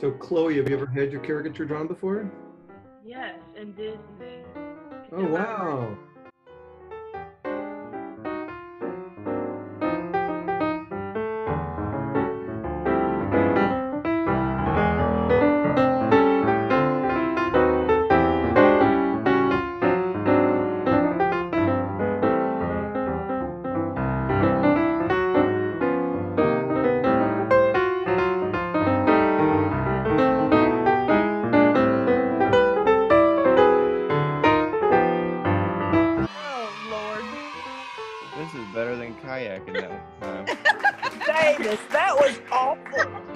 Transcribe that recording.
So, Chloe, have you ever had your caricature drawn before? Yes, in Disney. Oh, wow. This is better than kayaking that one time. Davis, that was awful.